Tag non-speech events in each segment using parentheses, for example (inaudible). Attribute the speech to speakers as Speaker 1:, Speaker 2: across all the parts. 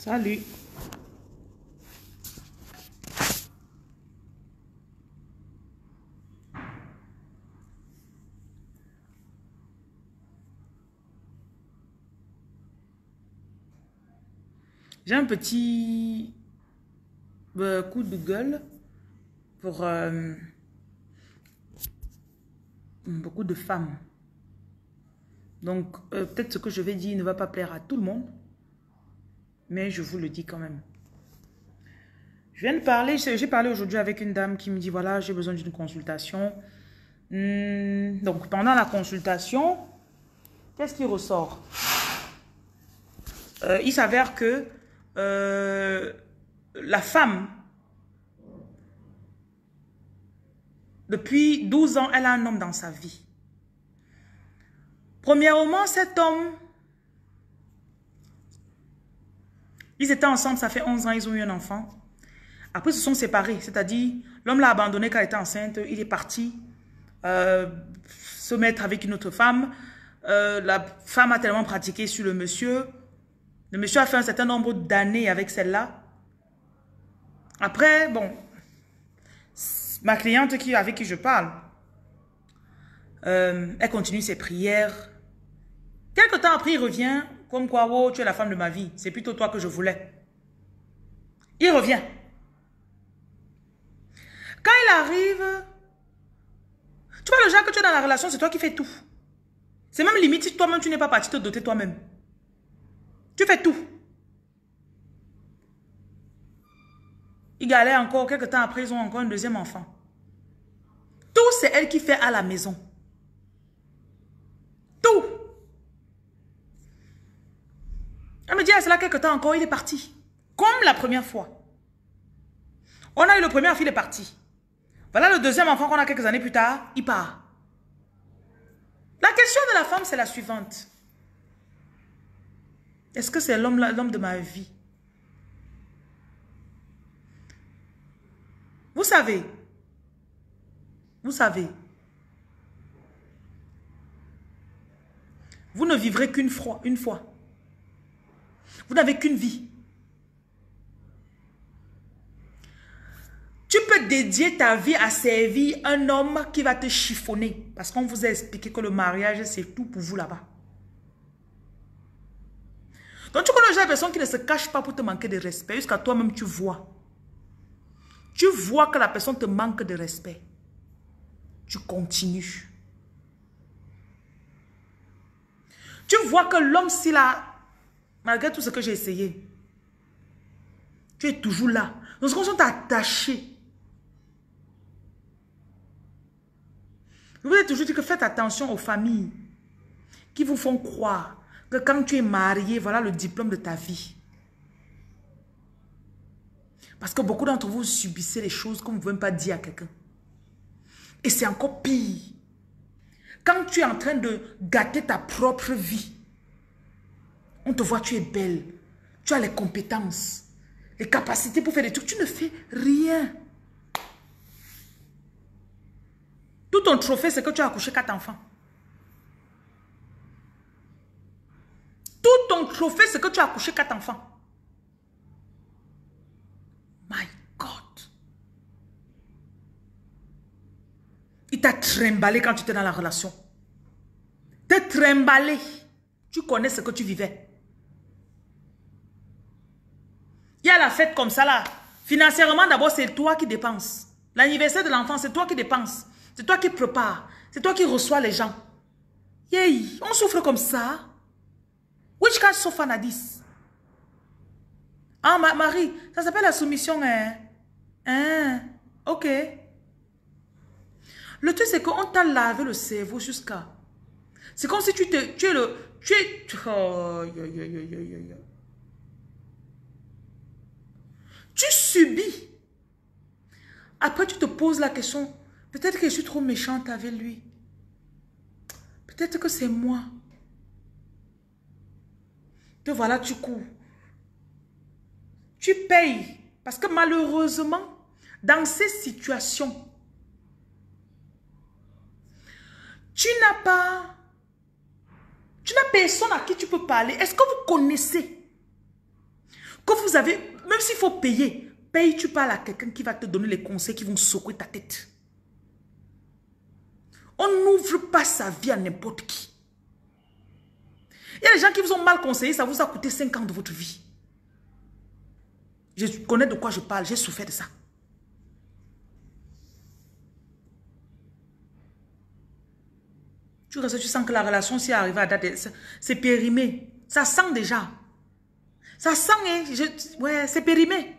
Speaker 1: Salut. J'ai un petit euh, coup de gueule pour euh, beaucoup de femmes. Donc, euh, peut-être ce que je vais dire ne va pas plaire à tout le monde, mais je vous le dis quand même. Je viens de parler, j'ai parlé aujourd'hui avec une dame qui me dit, voilà, j'ai besoin d'une consultation. Hmm, donc, pendant la consultation, qu'est-ce qui ressort? Euh, Il s'avère que euh, la femme, depuis 12 ans, elle a un homme dans sa vie. Premièrement, cet homme, ils étaient ensemble, ça fait 11 ans, ils ont eu un enfant. Après, ils se sont séparés, c'est-à-dire, l'homme l'a abandonné quand elle était enceinte, il est parti euh, se mettre avec une autre femme. Euh, la femme a tellement pratiqué sur le monsieur. Le monsieur a fait un certain nombre d'années avec celle-là. Après, bon, ma cliente qui, avec qui je parle, euh, elle continue ses prières. Quelque temps après, il revient, comme quoi, oh, tu es la femme de ma vie. C'est plutôt toi que je voulais. Il revient. Quand il arrive, tu vois le genre que tu es dans la relation, c'est toi qui fais tout. C'est même limite si toi-même tu n'es pas parti te doter toi-même. Tu fais tout. Il galère encore, quelques temps après, ils ont encore un deuxième enfant. Tout, c'est elle qui fait à la maison. Tout. Elle me dit, c'est là quelques temps encore, il est parti. Comme la première fois. On a eu le premier enfant, il est parti. Voilà le deuxième enfant qu'on a quelques années plus tard, il part. La question de la femme, c'est la suivante. Est-ce que c'est l'homme de ma vie? Vous savez, vous savez, vous ne vivrez qu'une fois, une fois. Vous n'avez qu'une vie. Tu peux dédier ta vie à servir un homme qui va te chiffonner. Parce qu'on vous a expliqué que le mariage, c'est tout pour vous là-bas. Donc tu connais la personne qui ne se cache pas pour te manquer de respect. Jusqu'à toi-même, tu vois. Tu vois que la personne te manque de respect. Tu continues. Tu vois que l'homme, s'il a, malgré tout ce que j'ai essayé, tu es toujours là. Donc, qu'on attachés. Je vous ai toujours dit que faites attention aux familles qui vous font croire que quand tu es marié, voilà le diplôme de ta vie. Parce que beaucoup d'entre vous subissez les choses qu'on ne veut même pas dire à quelqu'un. Et c'est encore pire. Quand tu es en train de gâter ta propre vie, on te voit, tu es belle. Tu as les compétences, les capacités pour faire des trucs. Tu ne fais rien. Tout ton trophée, c'est que tu as accouché quatre enfants. Tout ton trophée, c'est que tu as accouché quatre enfants. My God. Il t'a trimballé quand tu étais dans la relation. T'es trimballé. Tu connais ce que tu vivais. Il y a la fête comme ça là. Financièrement, d'abord, c'est toi qui dépenses. L'anniversaire de l'enfant, c'est toi qui dépenses. C'est toi qui prépares. C'est toi qui reçois les gens. Yay, on souffre comme ça. Which kind of Ah, ma Marie, ça s'appelle la soumission, hein? Hein? Ok. Le truc, c'est qu'on t'a lavé le cerveau jusqu'à... C'est comme si tu, te, tu es le... Tu es... Oh, tu subis. Après, tu te poses la question, peut-être que je suis trop méchante avec lui. Peut-être que c'est moi. Que voilà, tu cours. Tu payes. Parce que malheureusement, dans ces situations, tu n'as pas... Tu n'as personne à qui tu peux parler. Est-ce que vous connaissez Que vous avez, même s'il faut payer, paye, tu parles à quelqu'un qui va te donner les conseils qui vont secouer ta tête? On n'ouvre pas sa vie à n'importe qui. Il y a des gens qui vous ont mal conseillé, ça vous a coûté 5 ans de votre vie. Je connais de quoi je parle, j'ai souffert de ça. Tu sens que la relation s'est arrivée à date, c'est périmé. Ça sent déjà. Ça sent, hein, ouais, c'est périmé.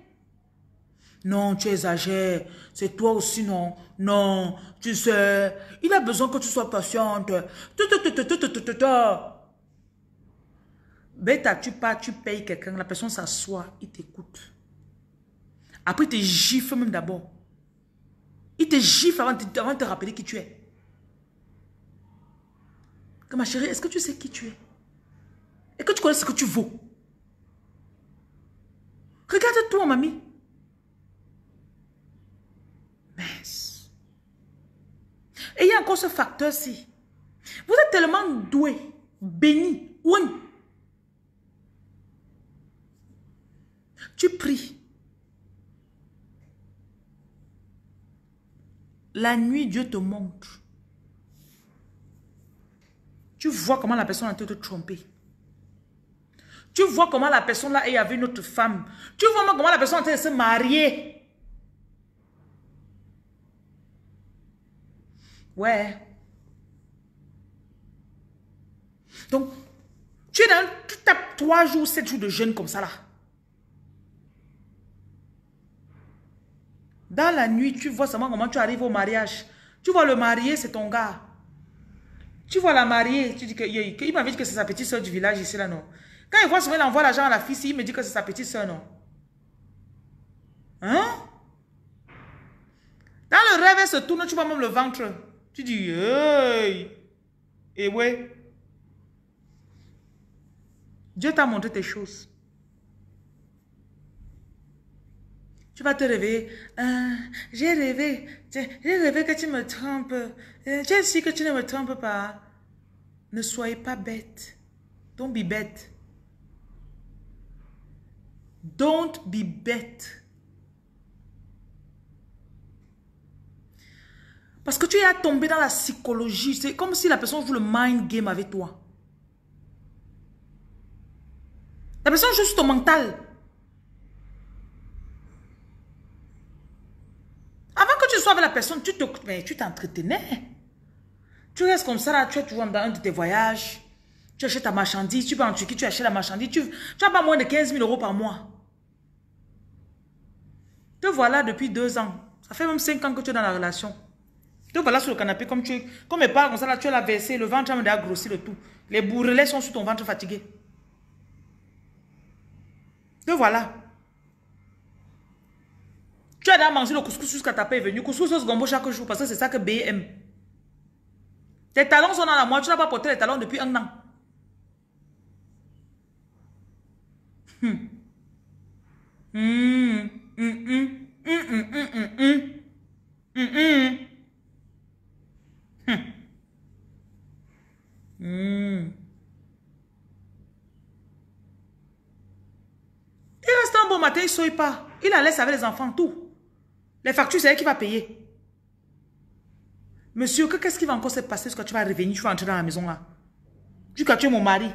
Speaker 1: Non, tu exagères. C'est toi aussi, non. Non, tu sais, il a besoin que tu sois patiente. Bêta, tu pars, tu payes quelqu'un, la personne s'assoit, il t'écoute. Après, il te gifle même d'abord. Il te gifle avant, de te rappeler qui tu es. Ma chérie, est-ce que tu sais qui tu es? Et que tu connais ce que tu vaux? Regarde-toi, mamie. Et il y a encore ce facteur-ci. Vous êtes tellement doué, béni, oui. Tu pries. La nuit, Dieu te montre. Tu vois comment la personne a été te tromper. Tu vois comment la personne là est avec une autre femme. Tu vois comment la personne a été se marier. Ouais. Donc, tu es dans, tu tapes trois jours, sept jours de jeûne comme ça là. Dans la nuit, tu vois seulement comment tu arrives au mariage. Tu vois le marié, c'est ton gars. Tu vois la mariée, tu dis que, il m'a dit que c'est sa petite soeur du village ici là, non. Quand il voit souvent, il envoie l'argent à la fille, il me dit que c'est sa petite soeur, non? Hein? Dans le rêve, elle se tourne, tu vois même le ventre. Tu dis, hey! Et ouais. Dieu t'a montré tes choses. Tu vas te réveiller. Euh, j'ai rêvé. J'ai rêvé que tu me trompes. J'ai su que tu ne me trompes pas. Ne soyez pas bête. Don't be bête. Don't be bête. Parce que tu es tombé dans la psychologie. C'est comme si la personne joue le mind game avec toi. La personne joue sur ton mental. Avant que tu sois avec la personne, tu t'entretenais. Tu restes comme ça, là, tu es toujours dans un de tes voyages. Tu achètes ta marchandise, tu vas en Turquie, tu achètes la marchandise. Tu n'as pas moins de 15 000 euros par mois. Te voilà depuis deux ans. Ça fait même cinq ans que tu es dans la relation. Te voilà sur le canapé comme tu es. Comme elle parle comme ça, là, tu as la versé, le ventre a grossi le tout. Les bourrelets sont sur ton ventre fatigué. Te voilà. Tu as déjà mangé le couscous jusqu'à ta paix est venue. Couscous au gombo chaque jour parce que c'est ça que B aime. Tes talons sont dans la moitié. Tu n'as pas porté les talons depuis un an. Hum. Il reste un bon matin, il ne souille pas. Il la laisse avec les enfants, tout. Les factures, c'est elle qui va payer. Monsieur, qu'est-ce qui va encore se passer Parce que tu vas revenir, tu vas entrer dans la maison là? Jusqu'à tuer mon mari.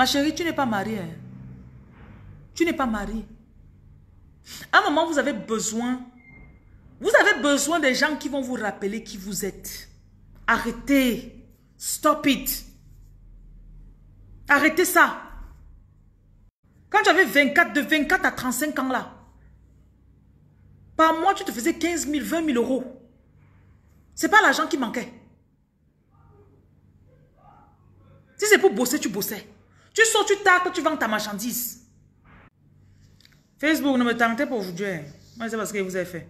Speaker 1: Ma chérie, tu n'es pas mariée. Hein. Tu n'es pas mariée. À un moment, vous avez besoin, vous avez besoin des gens qui vont vous rappeler qui vous êtes. Arrêtez. Stop it. Arrêtez ça. Quand tu avais 24, de 24 à 35 ans là, par mois, tu te faisais 15 000, 20 000 euros. C'est pas l'argent qui manquait. Si c'est pour bosser, tu bossais. Tu sors, tu tapes, tu vends ta marchandise. Facebook, ne me tentez pas aujourd'hui. Moi, c'est parce que vous avez fait.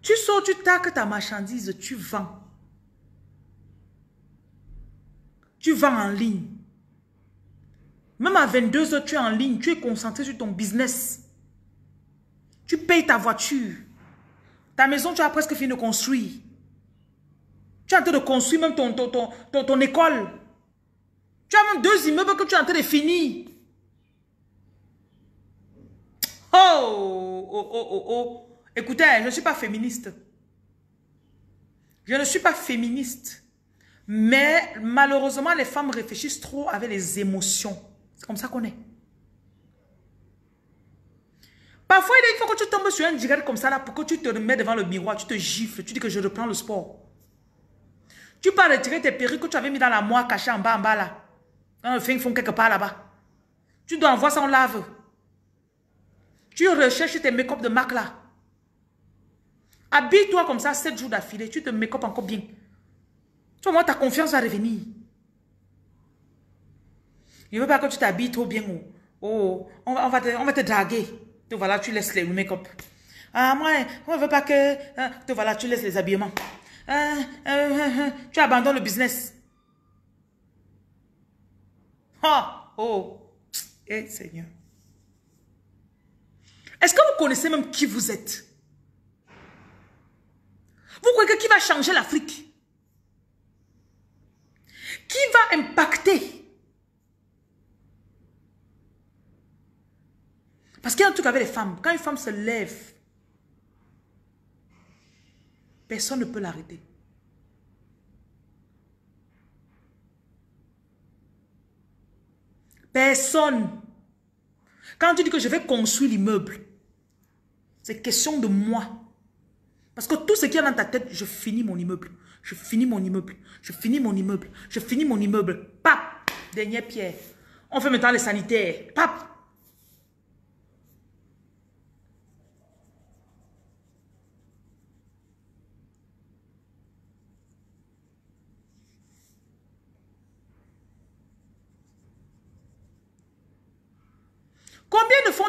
Speaker 1: Tu sors, tu taques ta marchandise, tu vends. Tu vends en ligne. Même à 22 heures, tu es en ligne. Tu es concentré sur ton business. Tu payes ta voiture. Ta maison, tu as presque fini de construire. Tu es en train de construire même ton, ton, ton, ton, école. Tu as même deux immeubles que tu es en train de finir. Oh, oh, oh, oh, oh. Écoutez, je ne suis pas féministe. Je ne suis pas féministe. Mais malheureusement, les femmes réfléchissent trop avec les émotions. C'est comme ça qu'on est. Parfois, il faut que tu tombes sur un direct comme ça là pour que tu te remets devant le miroir, tu te gifles, tu dis que je reprends le sport. Tu peux retirer tes perruques que tu avais mis dans la moire cachée en bas, en bas là. Dans le fin fond quelque part là-bas. Tu dois envoyer ça en lave. Tu recherches tes make-up de marque là. Habille-toi comme ça 7 jours d'affilée. Tu te make-up encore bien. Tu vois, ta confiance va revenir. Je ne veux pas que tu t'habilles trop bien. Oh, oh on, va, te, on te draguer. Voilà, tu laisses les make-up. Ah, moi, on ne veut pas que... Hein, voilà, tu laisses les habillements. Ah, ah, ah, tu abandonnes le business. Oh, oh. Eh, Seigneur. Est-ce que vous connaissez même qui vous êtes? Vous croyez que qui va changer l'Afrique? Qui va impacter? Parce qu'il y a un truc avec les femmes. Quand une femme se lève, personne ne peut l'arrêter. Personne. Quand tu dis que je vais construire l'immeuble, c'est question de moi. Parce que tout ce qui est dans ta tête, je finis mon immeuble. Je finis mon immeuble. Je finis mon immeuble. Je finis mon immeuble. Pap! Dernière pierre. On fait maintenant les sanitaires. Pap!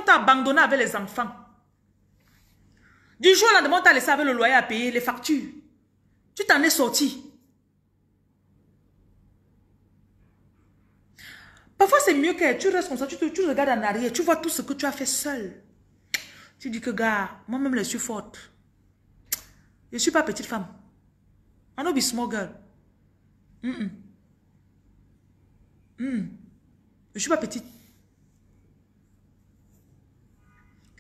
Speaker 1: T'as abandonné avec les enfants Du jour au lendemain, t'as laissé avec le loyer à payer, les factures. Tu t'en es sorti. Parfois, c'est mieux que tu restes comme ça, tu, regardes en arrière, tu vois tout ce que tu as fait seul. Tu dis que, gars, moi-même, je suis forte. Je ne suis pas petite femme. I be small girl. Mm. Je ne suis pas petite.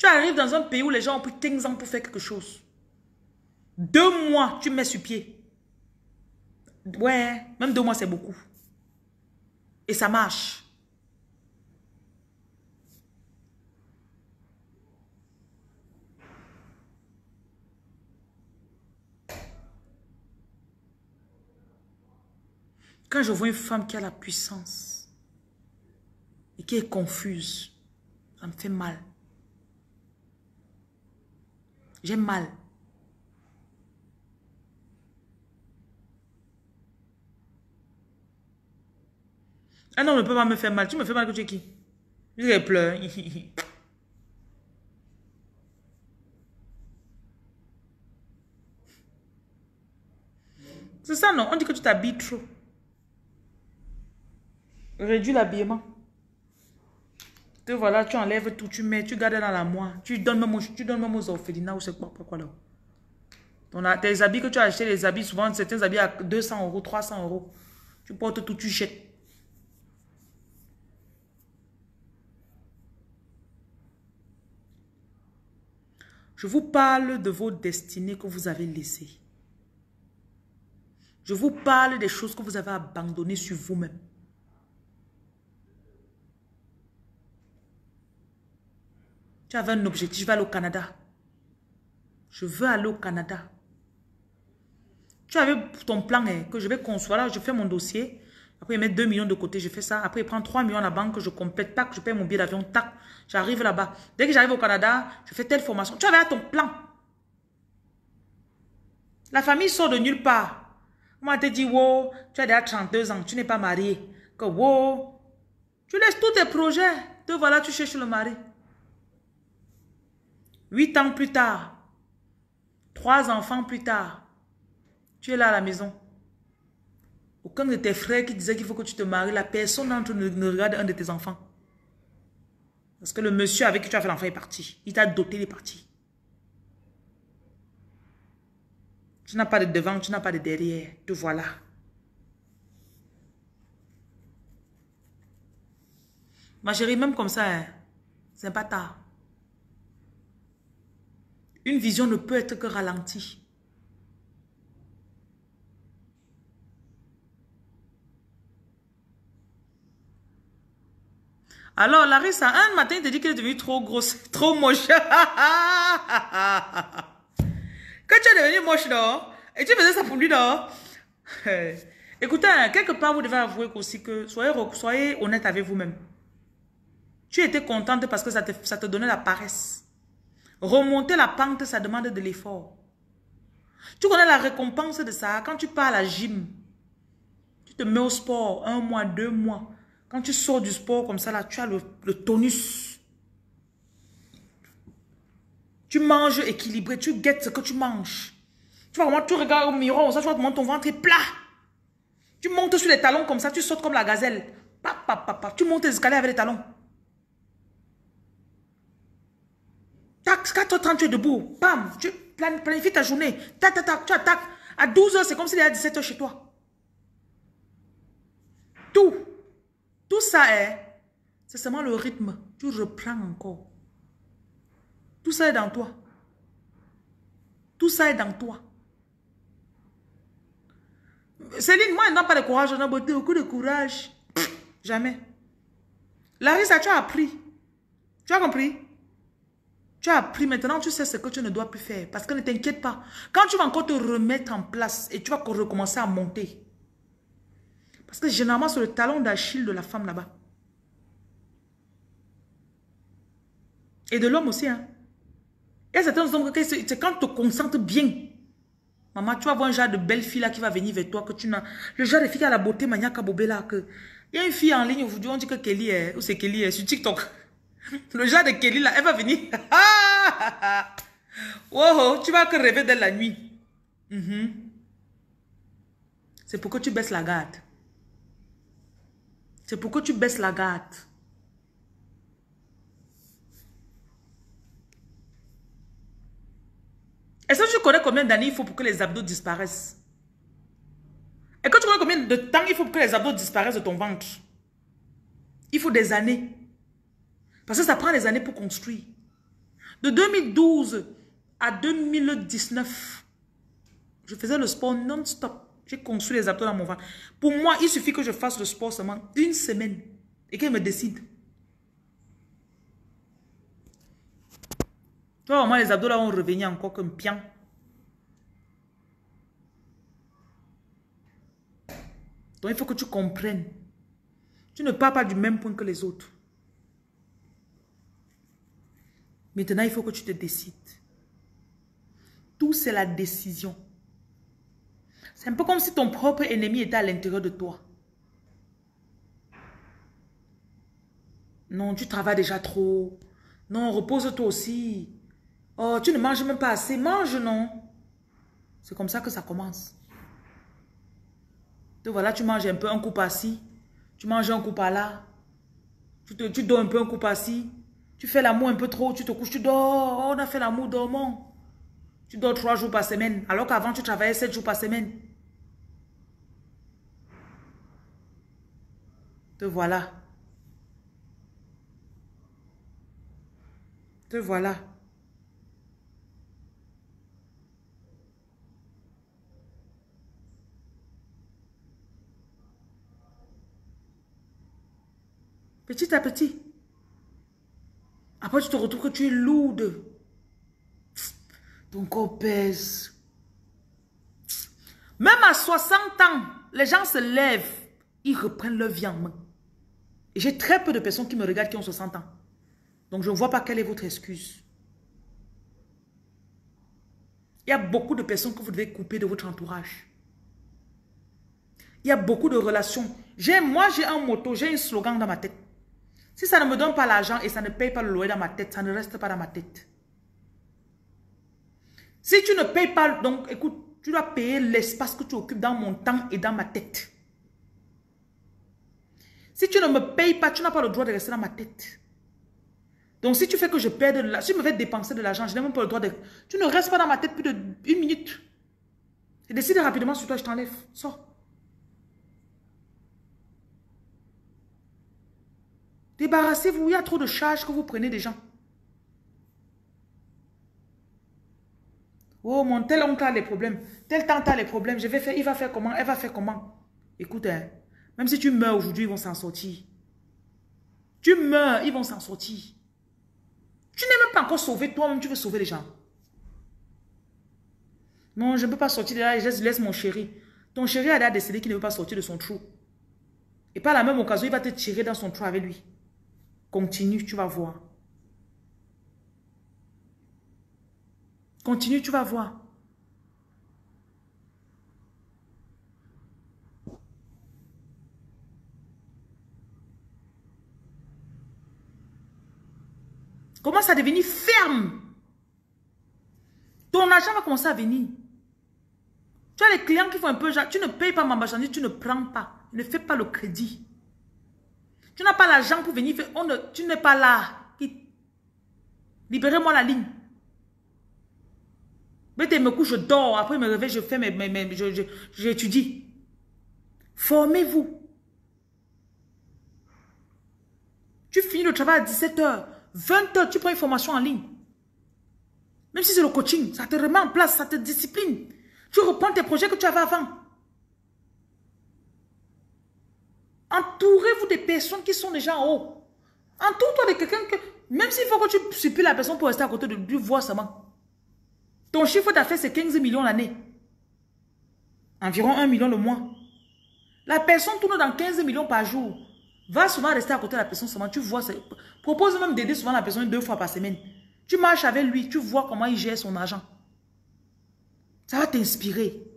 Speaker 1: Tu arrives dans un pays où les gens ont pris 15 ans pour faire quelque chose. Deux mois, tu mets sur pied. Ouais, même deux mois, c'est beaucoup. Et ça marche. Quand je vois une femme qui a la puissance et qui est confuse, ça me fait mal. J'ai mal. Ah non, ne peut pas me faire mal. Tu me fais mal que tu es qui? Je pleure. (laughs) C'est ça, non? On dit que tu t'habilles trop. Réduis l'habillement. Voilà, tu enlèves tout, tu mets, tu gardes dans la moire. Tu donnes même, tu donnes même aux orphelinats ou c'est quoi, quoi, là. Tes habits que tu as achetés, les habits, souvent, certains habits à 200 euros, 300 euros. Tu portes tout, tu jettes. Je vous parle de vos destinées que vous avez laissées. Je vous parle des choses que vous avez abandonnées sur vous-même. Tu un objectif, je veux aller au Canada. Je veux aller au Canada. Tu avais ton plan hein, que je vais construire. Là, je fais mon dossier. Après, il met 2 millions de côté, je fais ça. Après, il prend 3 millions à la banque, je complète, tac, je paye mon billet d'avion, tac, j'arrive là-bas. Dès que j'arrive au Canada, je fais telle formation. Tu avais ton plan. La famille sort de nulle part. Moi, te dit, wow, tu as déjà 32 ans, tu n'es pas marié. Que wow, tu laisses tous tes projets. Te voilà, tu cherches le mari. Huit ans plus tard, trois enfants plus tard, tu es là à la maison. Aucun de tes frères qui disait qu'il faut que tu te maries, la personne d'entre ne, ne regarde un de tes enfants. Parce que le monsieur avec qui tu as fait l'enfant est parti. Il t'a doté, il est parti. Tu n'as pas de devant, tu n'as pas de derrière. Te voilà. Ma chérie, même comme ça, hein, c'est pas tard. Une vision ne peut être que ralentie. Alors, Larissa, un matin, il te dit qu'elle est devenue trop grosse, (laughs) trop moche. (laughs) que tu es devenue moche, non? Et tu faisais ça pour lui, non? (laughs) Écoutez, hein, quelque part, vous devez avouer aussi que soyez, honnête avec vous-même. Tu étais contente parce que ça te donnait la paresse. Remonter la pente, ça demande de l'effort. Tu connais la récompense de ça quand tu pars à la gym. Tu te mets au sport un mois, deux mois. Quand tu sors du sport comme ça, là, tu as le, tonus. Tu manges équilibré, tu guettes ce que tu manges. Tu vois, moi, tu regardes au miroir, ça, tu vois, ton ventre est plat. Tu montes sur les talons comme ça, tu sautes comme la gazelle. Tu montes les escaliers avec les talons. Tac, 4h30, tu es debout. Bam, tu planifies ta journée. Tac, tac, tac, tu attaques. À 12h, c'est comme s'il est à 17h chez toi. Tout. Tout ça est, c'est seulement le rythme. Tu reprends encore. Tout ça est dans toi. Tout ça est dans toi. Céline, moi, je n'ai pas de courage, je n'ai beaucoup de courage. jamais. Larissa, tu as appris. Tu as compris? Tu as appris maintenant, tu sais ce que tu ne dois plus faire. Parce que ne t'inquiète pas. Quand tu vas encore te remettre en place et tu vas recommencer à monter. Parce que généralement, c'est le talon d'Achille de la femme là-bas. Et de l'homme aussi. Hein. Il y a certains hommes c'est quand tu te concentres bien. Maman, tu vas voir un genre de belle fille là qui va venir vers toi. que tu n'as Le genre de fille qui a la beauté maniaque bobé là. Que... Il y a une fille en ligne aujourd'hui, on dit que Kelly est. Ou c'est Kelly est sur TikTok. Le genre de Kelly là, elle va venir. (laughs) oh, tu vas que rêver de la nuit. Mhm. C'est pour que tu baisses la garde. C'est pour que tu baisses la garde. Est-ce que tu connais combien d'années il faut pour que les abdos disparaissent? Et que tu connais combien de temps il faut pour que les abdos disparaissent de ton ventre? Il faut des années. Parce que ça prend des années pour construire. De 2012 à 2019, je faisais le sport non-stop. J'ai construit les abdos dans mon ventre. Pour moi, il suffit que je fasse le sport seulement une semaine et qu'elle me décide. Tu vois, moi, les abdos là vont revenir encore comme pian. Donc, il faut que tu comprennes. Tu ne pars pas du même point que les autres. Maintenant, il faut que tu te décides. Tout, c'est la décision. C'est un peu comme si ton propre ennemi était à l'intérieur de toi. Non, tu travailles déjà trop. Non, repose-toi aussi. Oh, tu ne manges même pas assez. Mange, non. C'est comme ça que ça commence. Donc voilà, tu manges un peu, un coup par-ci. Tu manges un coup par-là. Tu, tu un peu, un coup par-ci. Tu fais l'amour un peu trop, tu te couches, tu dors. On a fait l'amour, dormons. Tu dors trois jours par semaine, alors qu'avant, tu travaillais sept jours par semaine. Te voilà. Te voilà. Petit à petit. Après, tu te retrouves que tu es lourde. Ton corps pèse. Même à 60 ans, les gens se lèvent. Ils reprennent leur vie en main. Et j'ai très peu de personnes qui me regardent qui ont 60 ans. Donc, je ne vois pas quelle est votre excuse. Il y a beaucoup de personnes que vous devez couper de votre entourage. Il y a beaucoup de relations. Moi, j'ai un moto, j'ai un slogan dans ma tête. Si ça ne me donne pas l'argent et ça ne paye pas le loyer dans ma tête, ça ne reste pas dans ma tête. Si tu ne payes pas, donc écoute, tu dois payer l'espace que tu occupes dans mon temps et dans ma tête. Si tu ne me payes pas, tu n'as pas le droit de rester dans ma tête. Donc si tu fais que je perde de si tu me fais dépenser de l'argent, je n'ai même pas le droit de... Tu ne restes pas dans ma tête plus d'une minute. Tu décides rapidement sur toi, je t'enlève. Sors. Débarrassez-vous, il y a trop de charges que vous prenez des gens. Oh, mon tel oncle a des problèmes. Tel tante a les problèmes. Je vais faire, il va faire comment? Elle va faire comment? Écoute, hein, même si tu meurs aujourd'hui, ils vont s'en sortir. Tu meurs, ils vont s'en sortir. Tu n'es même pas encore sauvé toi-même, tu veux sauver les gens. Non, je ne peux pas sortir de là, je laisse mon chéri. Ton chéri a décidé qu'il ne veut pas sortir de son trou. Et par la même occasion, il va te tirer dans son trou avec lui. Continue, tu vas voir. Continue, tu vas voir. Commence à devenir ferme. Ton argent va commencer à venir. Tu as les clients qui font un peu tu ne payes pas ma marchandise, tu ne prends pas. Ne fais pas le crédit. Tu n'as pas l'argent pour venir faire. On tu n'es pas là. Libérez-moi la ligne. Mettez me couche, je dors. Après, je me réveille, je fais mes, mes, j'étudie. Formez-vous. Tu finis le travail à 17h. 20h, tu prends une formation en ligne. Même si c'est le coaching, ça te remet en place, ça te discipline. Tu reprends tes projets que tu avais avant. Entourez-vous des personnes qui sont déjà en haut. Entoure-toi de quelqu'un que, même s'il faut que tu supplies la personne pour rester à côté de lui, vois seulement. Ton chiffre d'affaires, c'est 15 millions l'année. Environ 1 million le mois. La personne tourne dans 15 millions par jour. Va souvent rester à côté de la personne seulement. Tu vois, propose même d'aider souvent la personne deux fois par semaine. Tu marches avec lui, tu vois comment il gère son argent. Ça va t'inspirer.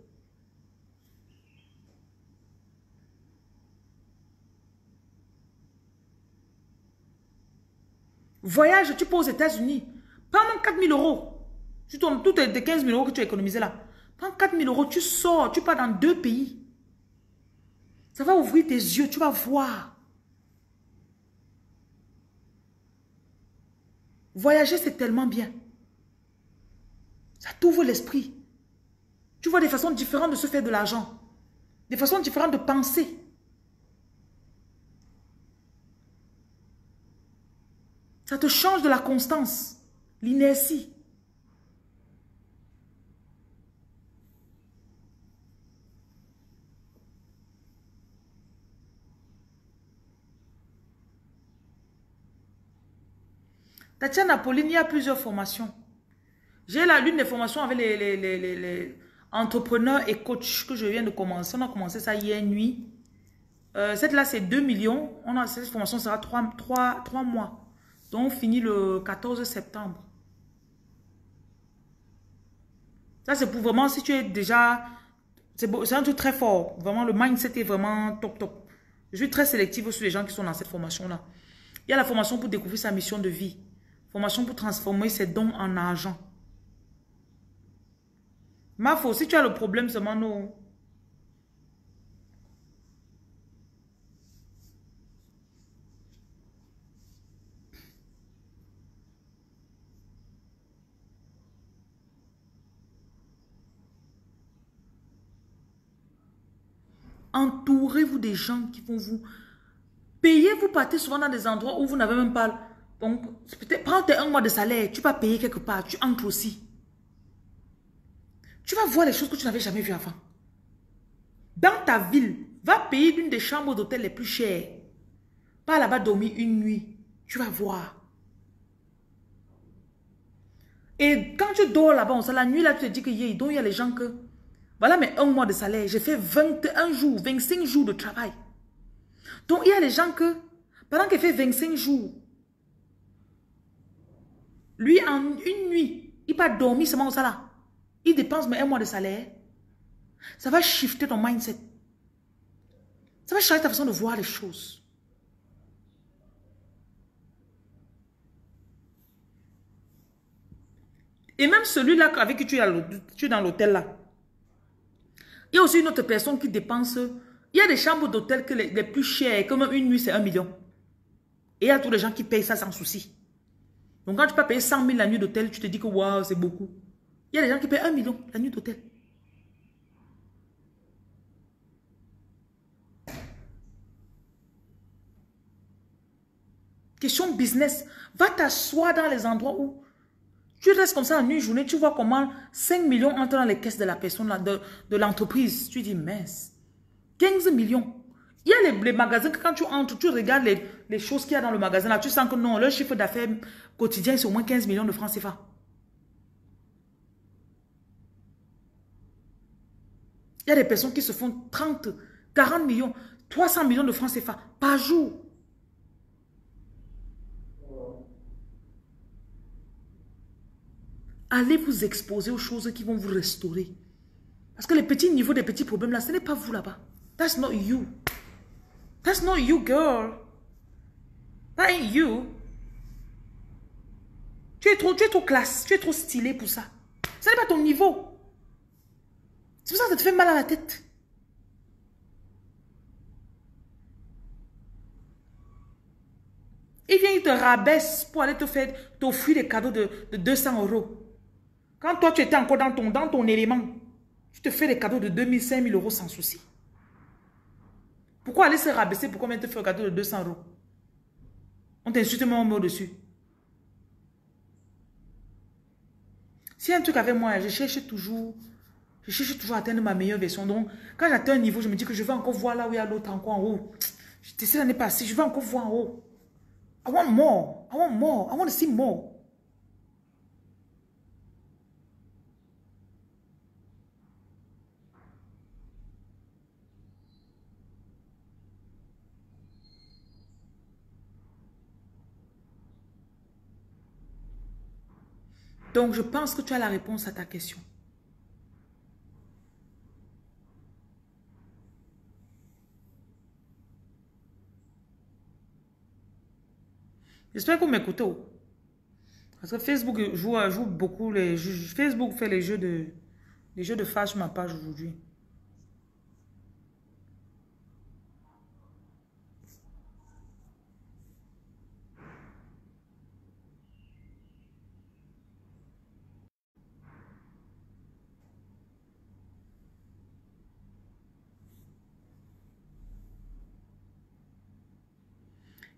Speaker 1: Voyage, tu pars aux États-Unis. Prends même 4 000 euros. Tu tournes toutes les 15 000 euros que tu as économisé là. Prends 4 000 euros, tu sors, tu pars dans deux pays. Ça va ouvrir tes yeux, tu vas voir. Voyager, c'est tellement bien. Ça t'ouvre l'esprit. Tu vois des façons différentes de se faire de l'argent. Des façons différentes de penser. Ça te change de la constance, l'inertie. Tatiana Pauline, il y a plusieurs formations. J'ai l'une des formations avec les, entrepreneurs et coachs que je viens de commencer. On a commencé ça hier nuit. Euh, cette là, c'est 2 millions. On a, cette formation sera 3, 3, 3 mois. Donc, on finit le 14 septembre. Ça, c'est pour vraiment, si tu es déjà... C'est un truc très fort. Vraiment, le mindset est vraiment top, top. Je suis très sélective sur les gens qui sont dans cette formation-là. Il y a la formation pour découvrir sa mission de vie. Formation pour transformer ses dons en argent. Ma si tu as le problème seulement, non. Entourez-vous des gens qui vont vous payer. Vous partez souvent dans des endroits où vous n'avez même pas donc, peut-être, prends un mois de salaire, tu vas payer quelque part, tu entres aussi. Tu vas voir les choses que tu n'avais jamais vues avant. Dans ta ville, va payer l'une des chambres d'hôtel les plus chères. Pas là-bas dormir une nuit. Tu vas voir. Et quand tu dors là-bas, la nuit là, tu te dis que il y a les gens que, voilà mais un mois de salaire, j'ai fait 21 jours, 25 jours de travail. Donc il y a des gens que, pendant qu'il fait 25 jours, lui, en une nuit, il pas dormir seulement ça là. Il dépense mais un mois de salaire. Ça va shifter ton mindset. Ça va changer ta façon de voir les choses. Et même celui-là avec qui tu es dans l'hôtel là. Il y a aussi une autre personne qui dépense. Il y a des chambres d'hôtel que les, les, plus chères, comme une nuit, c'est un million. Et il y a tous les gens qui payent ça sans souci. Donc quand tu peux payer 100 000 la nuit d'hôtel, tu te dis que waouh, c'est beaucoup. Il y a des gens qui payent un million la nuit d'hôtel. Question business. Va t'asseoir dans les endroits où tu restes comme ça en une journée, tu vois comment 5 millions entrent dans les caisses de la personne, de, de l'entreprise. Tu dis, mince, 15 millions. Il y a les, magasins que quand tu entres, tu regardes les, les choses qu'il y a dans le magasin, là, tu sens que non, leur chiffre d'affaires quotidien, c'est au moins 15 millions de francs CFA. Il y a des personnes qui se font 30, 40 millions, 300 millions de francs CFA par jour. Allez vous exposer aux choses qui vont vous restaurer. Parce que les petits niveaux des petits problèmes là, ce n'est pas vous là-bas. That's not you. That's not you, girl. That ain't you. Tu es trop, tu trop classe, tu es trop stylé pour ça. Ce n'est pas ton niveau. C'est pour ça que ça te fait mal à la tête. Il vient, il te rabaisse pour aller te faire, t'offrir des cadeaux de, de 200 euros. Quand toi, tu étais encore dans ton, élément, tu te fais des cadeaux de 2000, 5000 euros sans souci. Pourquoi aller se rabaisser pour combien te faire un cadeau de 200 euros? On t'insulte même, on met au-dessus. Si un truc avec moi, je cherche toujours, je cherche toujours à atteindre ma meilleure version. Donc, quand j'atteins un niveau, je me dis que je vais encore voir là où il y a l'autre encore en haut. Je sais l'année passée, je vais encore voir en haut. I want more. I want more. I want to see more. Donc, je pense que tu as la réponse à ta question. J'espère que vous m'écoutez. Oh. Parce que Facebook joue, beaucoup les Facebook fait les jeux de les jeux de sur ma page aujourd'hui.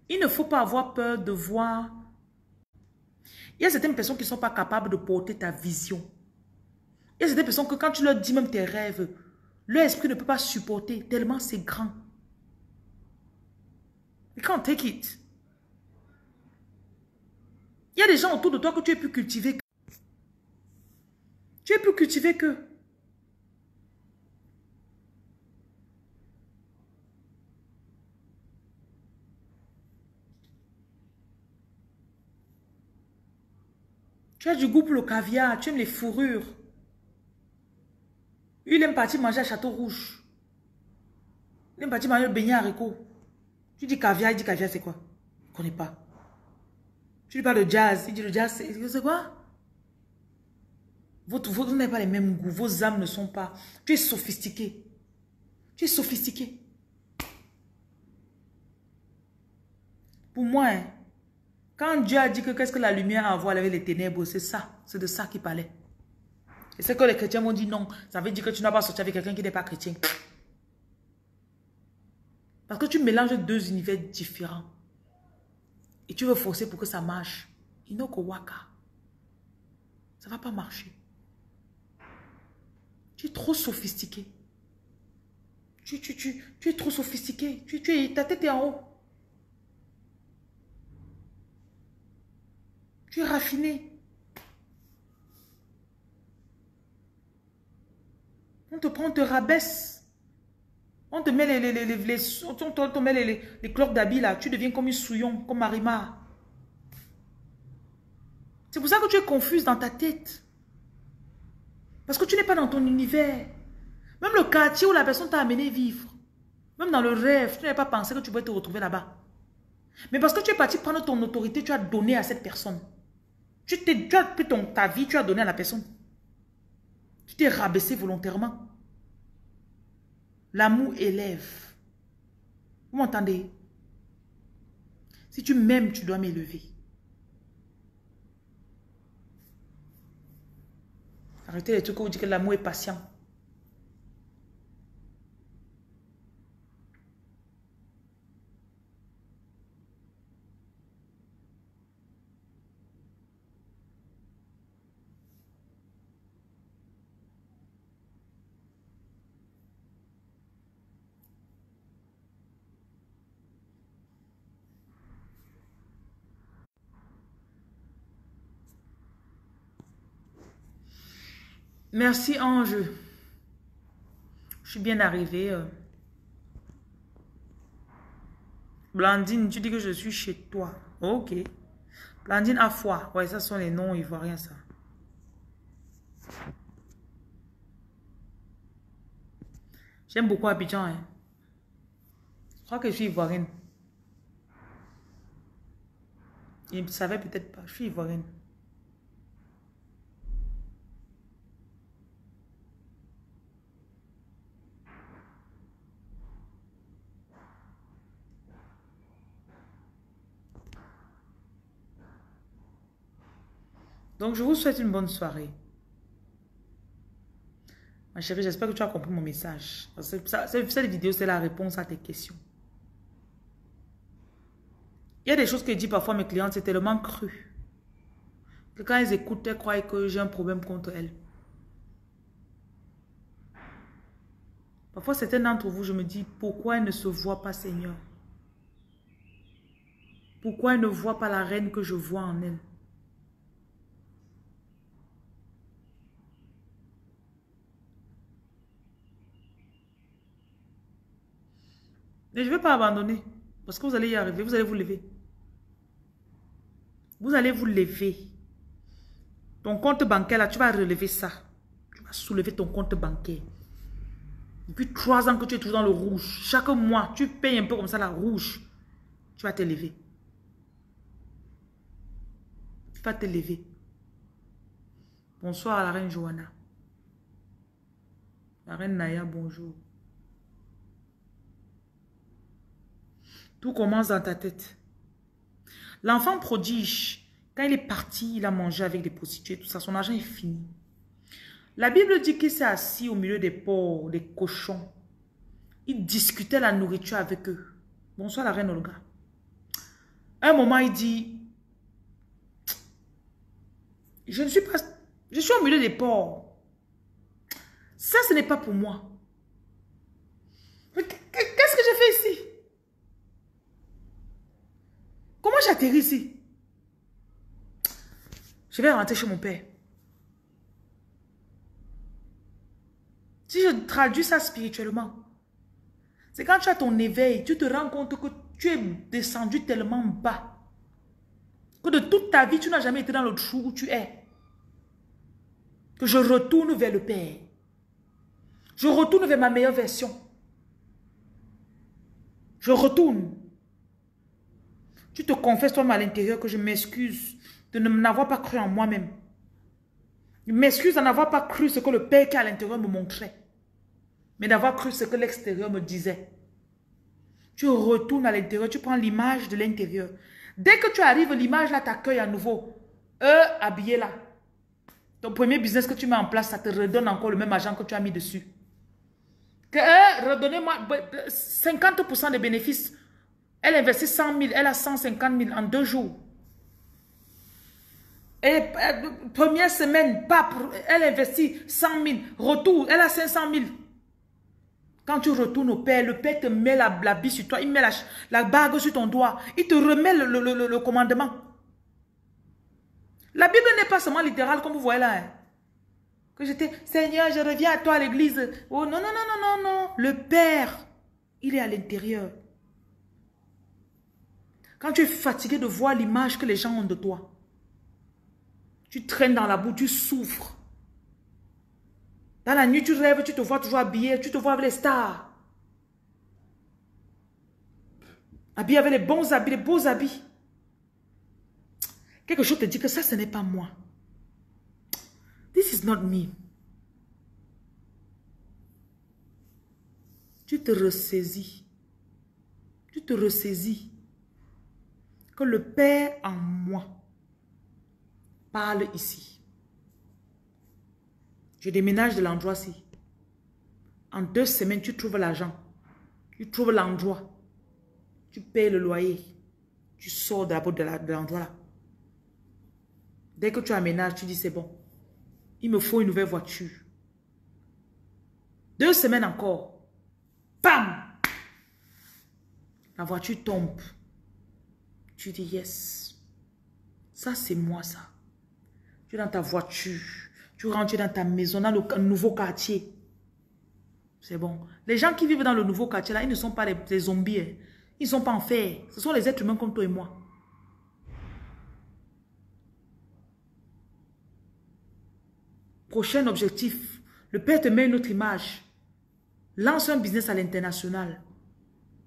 Speaker 1: Il ne faut pas avoir peur de voir. Il y a certaines personnes qui ne sont pas capables de porter ta vision. Il y a certaines personnes que quand tu leur dis même tes rêves, leur esprit ne peut pas supporter tellement c'est grand. They can't take it. Il y a des gens autour de toi que tu es plus cultivé. Tu es plus cultivé que. Tu as du goût pour le caviar, tu aimes les fourrures. Il aime partir manger à Château Rouge. Il aime partir manger le beignet haricot. Tu dis caviar, il dit caviar c'est quoi? Il ne pas. Tu parles de jazz, il dit le jazz c'est quoi? Votre, vous n'avez pas les mêmes goûts, vos âmes ne sont pas. Tu es sophistiqué. Tu es sophistiqué. Pour moi, hein, quand Dieu a dit que qu'est-ce que la lumière envoie avec les ténèbres, c'est ça. C'est de ça qu'il parlait. Et c'est que les chrétiens m'ont dit non. Ça veut dire que tu n'as pas sorti avec quelqu'un qui n'est pas chrétien. Parce que tu mélanges deux univers différents. Et tu veux forcer pour que ça marche. Inoko waka. Ça ne va pas marcher. Tu es trop sophistiqué. Tu, es trop sophistiqué. Tu, tu ta tête est en haut. Tu es raffiné. On te prend, on te rabaisse. On te met les, les, on les, cloques d'habit là. Tu deviens comme une souillon, comme Marima. C'est pour ça que tu es confuse dans ta tête. Parce que tu n'es pas dans ton univers. Même le quartier où la personne t'a amené vivre. Même dans le rêve, tu n'avais pas pensé que tu pouvais te retrouver là-bas. Mais parce que tu es parti prendre ton autorité, tu as donné à cette personne. Tu, tu as pris ton, ta vie, tu as donné à la personne. Tu t'es rabaissé volontairement. L'amour élève. Vous m'entendez? Si tu m'aimes, tu dois m'élever. Arrêtez les trucs où vous dites que l'amour est patient. Merci Ange. Je suis bien arrivée. euh. Blandine, tu dis que je suis chez toi. Ok. Blandine à foi. Ouais, ça sont les noms ivoiriens, ça. J'aime beaucoup Abidjan. Hein. Je crois que je suis ivoirienne. Il ne savait peut-être pas. Je suis ivoirienne. Donc, je vous souhaite une bonne soirée. Ma chérie, j'espère que tu as compris mon message. Cette vidéo, c'est la réponse à tes questions. Il y a des choses que dis parfois mes clientes, c'est tellement cru. Que quand elles écoutent, elles croient que j'ai un problème contre elles. Parfois, certains d'entre vous, je me dis, pourquoi elles ne se voient pas, Seigneur? Pourquoi elles ne voient pas la reine que je vois en elles? Je ne vais pas abandonner. Parce que vous allez y arriver. Vous allez vous lever. Vous allez vous lever. Ton compte bancaire, là, tu vas relever ça. Tu vas soulever ton compte bancaire. Depuis trois ans que tu es toujours dans le rouge. Chaque mois, tu payes un peu comme ça, la rouge. Tu vas te lever. Tu vas te lever. Bonsoir à la reine Johanna. La reine Naya, bonjour. Tout commence dans ta tête. L'enfant prodige, quand il est parti, il a mangé avec des prostituées, tout ça, son argent est fini. La Bible dit qu'il s'est assis au milieu des porcs, des cochons. Il discutait la nourriture avec eux. Bonsoir la reine Olga. un moment, il dit, je ne suis pas, je suis au milieu des porcs. Ça, ce n'est pas pour moi. Mais Qu'est-ce que j'ai fait ici? Comment j'atterris ici Je vais rentrer chez mon père. Si je traduis ça spirituellement, c'est quand tu as ton éveil, tu te rends compte que tu es descendu tellement bas que de toute ta vie, tu n'as jamais été dans le trou où tu es. Que je retourne vers le Père. Je retourne vers ma meilleure version. Je retourne. Tu te confesses toi-même à l'intérieur que je m'excuse de ne n'avoir pas cru en moi-même. Je m'excuse de n'avoir pas cru ce que le Père qui est à l'intérieur me montrait. Mais d'avoir cru ce que l'extérieur me disait. Tu retournes à l'intérieur, tu prends l'image de l'intérieur. Dès que tu arrives, l'image là t'accueille à nouveau. Eux, habillés là. Ton premier business que tu mets en place, ça te redonne encore le même argent que tu as mis dessus. Que eux, redonnez-moi 50% des bénéfices. Elle investit 100 000, elle a 150 000 en deux jours. Et euh, première semaine, pas elle investit 100 000. Retour, elle a 500 000. Quand tu retournes au Père, le Père te met la, la bille sur toi, il met la, la bague sur ton doigt, il te remet le, le, le, commandement. La Bible n'est pas seulement littérale comme vous voyez là. Hein. Que j'étais, Seigneur, je reviens à toi à l'église. Oh non, non, non, non, non, non. Le Père, il est à l'intérieur. Quand tu es fatigué de voir l'image que les gens ont de toi, tu traînes dans la boue, tu souffres. Dans la nuit, tu rêves, tu te vois toujours habillé, tu te vois avec les stars. Habillé avec les bons habits, les beaux habits. Quelque chose te dit que ça, ce n'est pas moi. This is not me. Tu te ressaisis. Tu te ressaisis. Le Père en moi parle ici. Je déménage de l'endroit-ci. En deux semaines, tu trouves l'argent. Tu trouves l'endroit. Tu payes le loyer. Tu sors de l'endroit là. Dès que tu aménages, tu dis c'est bon. Il me faut une nouvelle voiture. Deux semaines encore. Bam! La voiture tombe. Tu dis yes. Ça, c'est moi, ça. Tu es dans ta voiture. Tu rentres dans ta maison, dans le nouveau quartier. C'est bon. Les gens qui vivent dans le nouveau quartier, là, ils ne sont pas des, zombies. Hein. Ils ne sont pas en fer. Ce sont les êtres humains comme toi et moi. Prochain objectif. Le père te met une autre image. Lance un business à l'international.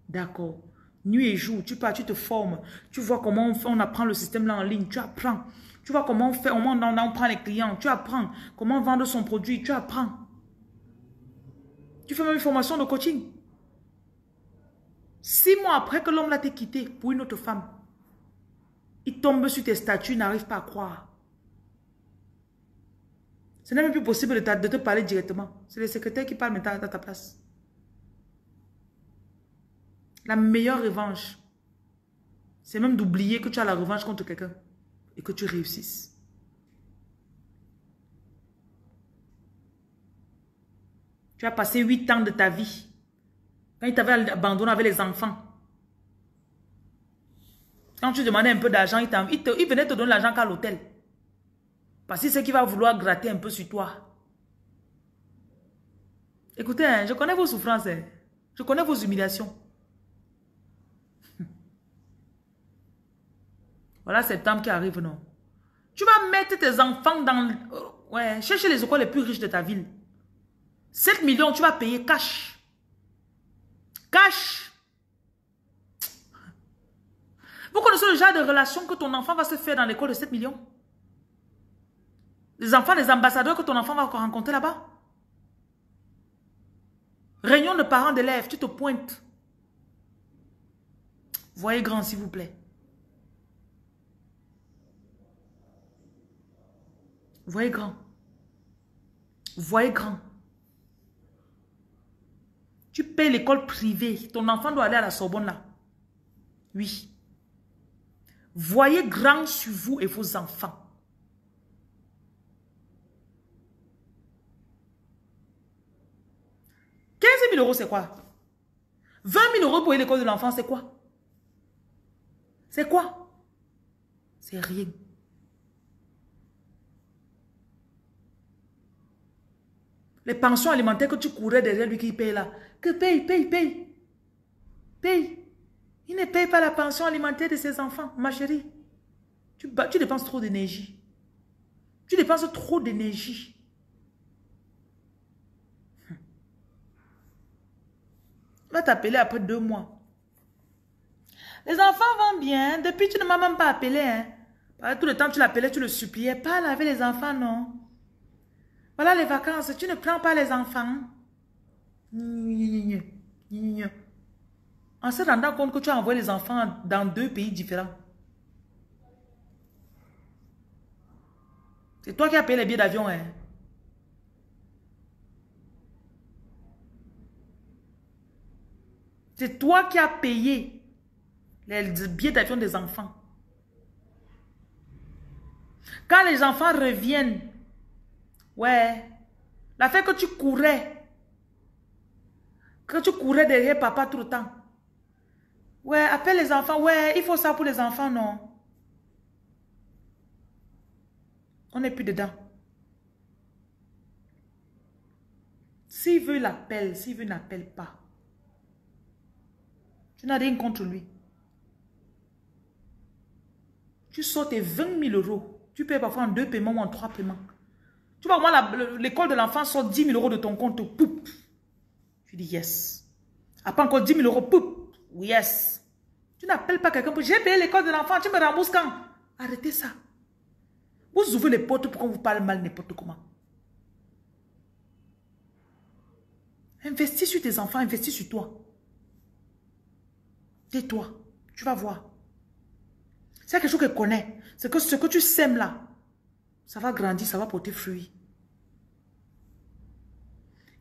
Speaker 1: D'accord. Nuit et jour, tu pars, tu te formes. Tu vois comment on, apprend le système là en ligne. Tu apprends. Tu vois comment on fait, comment on, on prend les clients. Tu apprends. Comment vendre son produit. Tu apprends. Tu fais même une formation de coaching. Six mois après que l'homme l'a quitté pour une autre femme, il tombe sur tes statuts, il n'arrive pas à croire. Ce n'est même plus possible de, te parler directement. C'est le secrétaire qui parle maintenant à ta place. La meilleure revanche, c'est même d'oublier que tu as la revanche contre quelqu'un et que tu réussisses. Tu as passé huit ans de ta vie. Quand il t'avait abandonné avec les enfants. Quand tu demandais un peu d'argent, il, venait te donner l'argent qu'à l'hôtel. Parce que c'est qu'il va vouloir gratter un peu sur toi. Écoutez, hein, je connais vos souffrances. Hein. Je connais vos humiliations. Voilà septembre qui arrive, non? Tu vas mettre tes enfants dans... Euh, ouais, chercher les écoles les plus riches de ta ville. 7 millions, tu vas payer cash. Cash. Vous connaissez le genre de relation que ton enfant va se faire dans l'école de 7 millions? Les enfants des ambassadeurs que ton enfant va rencontrer là-bas? Réunion de parents d'élèves, tu te pointes. Voyez grand, s'il vous plaît. Voyez grand. Voyez grand. Tu payes l'école privée. Ton enfant doit aller à la Sorbonne là. Oui. Voyez grand sur vous et vos enfants. 15 000 euros, c'est quoi? 20 000 euros pour l'école de l'enfant, c'est quoi? C'est quoi? C'est rien. Les pensions alimentaires que tu courais derrière lui qui paye là. Que paye, paye, paye. Paye. Il ne paye pas la pension alimentaire de ses enfants, ma chérie. Tu, dépenses trop d'énergie. Tu dépenses trop d'énergie. Il va t'appeler après deux mois. Les enfants vont bien. Depuis, tu ne m'as même pas appelé. Hein. Tout le temps, tu l'appelais, tu le suppliais. Pas laver les enfants, non? Voilà les vacances, tu ne prends pas les enfants. En se rendant compte que tu as envoyé les enfants dans deux pays différents. C'est toi qui as payé les billets d'avion. Hein? C'est toi qui as payé les billets d'avion des enfants. Quand les enfants reviennent Ouais. La fait que tu courais. Que tu courais derrière papa tout le temps. Ouais, appelle les enfants. Ouais, il faut ça pour les enfants, non? On n'est plus dedans. S'il veut, l'appelle. S'il veut, n'appelle pas. Tu n'as rien contre lui. Tu sors tes 20 000 euros. Tu payes parfois en deux paiements ou en trois paiements. Tu vois, moi, l'école de l'enfant sort 10 000 euros de ton compte. Poup. Je dis yes. Après encore 10 000 euros. Poup. Yes. Tu n'appelles pas quelqu'un pour... J'ai payé l'école de l'enfant. Tu me rembourses quand? Arrêtez ça. Vous ouvrez les portes pour qu'on vous parle mal n'importe comment. Investis sur tes enfants. Investis sur toi. Tais-toi. Tu vas voir. C'est quelque chose qu'elle connaît. C'est que ce que tu sèmes là, ça va grandir, ça va porter fruit.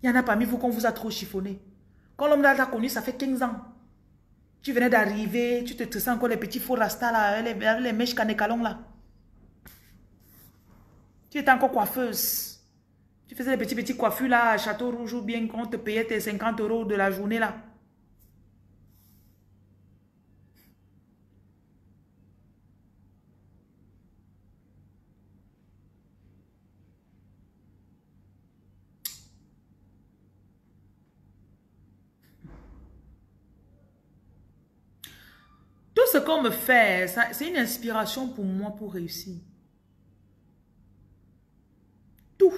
Speaker 1: Il y en a parmi vous qu'on vous a trop chiffonné. Quand l'homme là connu, ça fait 15 ans. Tu venais d'arriver, tu te, sens encore les petits faux rastas là, les, les mèches canécalons là. Tu étais encore coiffeuse. Tu faisais les petits petits coiffures là à Château Rouge ou bien qu'on te payait tes 50 euros de la journée là. Ce qu'on me fait, c'est une inspiration pour moi pour réussir. Tout.